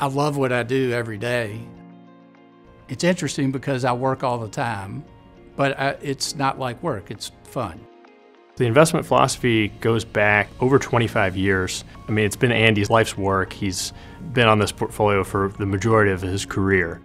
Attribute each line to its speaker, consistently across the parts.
Speaker 1: I love what I do every day. It's interesting because I work all the time, but I, it's not like work, it's fun.
Speaker 2: The investment philosophy goes back over 25 years. I mean, it's been Andy's life's work. He's been on this portfolio for the majority of his career.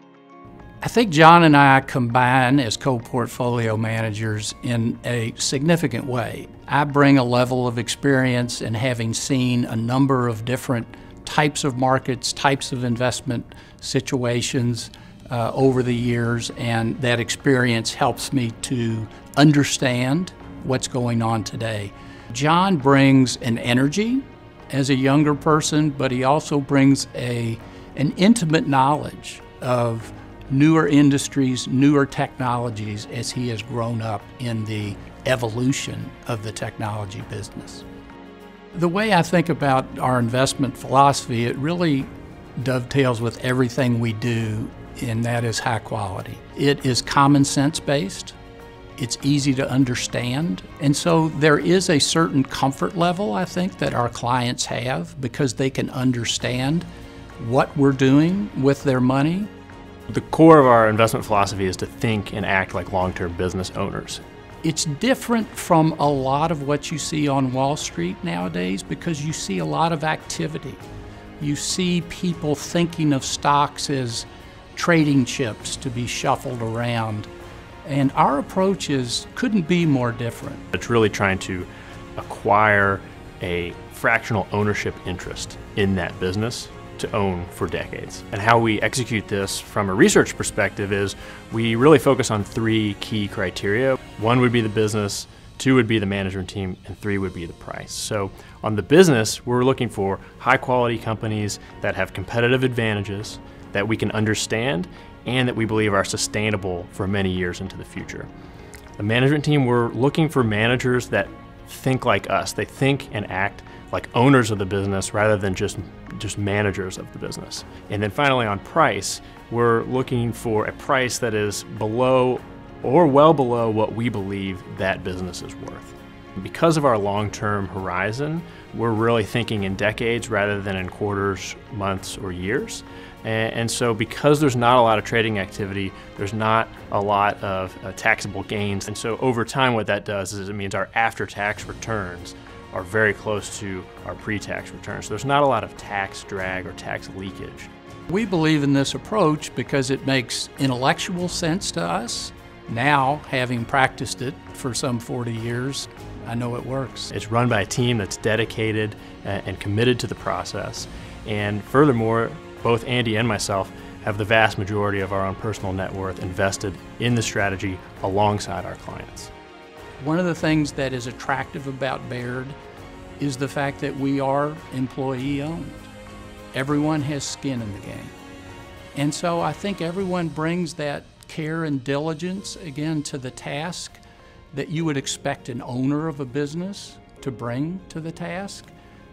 Speaker 1: I think John and I combine as co portfolio managers in a significant way. I bring a level of experience in having seen a number of different types of markets, types of investment situations uh, over the years, and that experience helps me to understand what's going on today. John brings an energy as a younger person, but he also brings a, an intimate knowledge of newer industries, newer technologies as he has grown up in the evolution of the technology business. The way I think about our investment philosophy, it really dovetails with everything we do, and that is high quality. It is common sense based. It's easy to understand. And so there is a certain comfort level, I think, that our clients have because they can understand what we're doing with their money.
Speaker 2: The core of our investment philosophy is to think and act like long term business owners.
Speaker 1: It's different from a lot of what you see on Wall Street nowadays because you see a lot of activity. You see people thinking of stocks as trading chips to be shuffled around. And our approach is couldn't be more different.
Speaker 2: It's really trying to acquire a fractional ownership interest in that business to own for decades. And how we execute this from a research perspective is we really focus on three key criteria. One would be the business, two would be the management team, and three would be the price. So on the business, we're looking for high quality companies that have competitive advantages that we can understand and that we believe are sustainable for many years into the future. The management team, we're looking for managers that think like us. They think and act like owners of the business rather than just just managers of the business. And then finally on price, we're looking for a price that is below or well below what we believe that business is worth. Because of our long-term horizon, we're really thinking in decades rather than in quarters, months, or years. And, so, because there's not a lot of trading activity, there's not a lot of uh, taxable gains. And so, over time, what that does is it means our after tax returns are very close to our pre tax returns. So, there's not a lot of tax drag or tax leakage.
Speaker 1: We believe in this approach because it makes intellectual sense to us. Now, having practiced it for some 40 years, I know it works.
Speaker 2: It's run by a team that's dedicated uh, and committed to the process. And furthermore, both Andy and myself have the vast majority of our own personal net worth invested in the strategy alongside our clients.
Speaker 1: One of the things that is attractive about Baird is the fact that we are employee owned. Everyone has skin in the game. And so I think everyone brings that care and diligence again to the task that you would expect an owner of a business to bring to the task.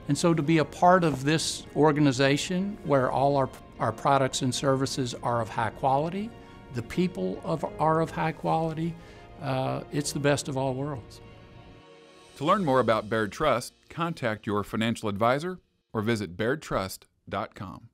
Speaker 1: And so to be a part of this organization where all our, our products and services are of high quality, the people of, are of high quality, uh, it's the best of all worlds.
Speaker 3: To learn more about Baird Trust, contact your financial advisor or visit bairdtrust.com.